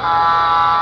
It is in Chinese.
啊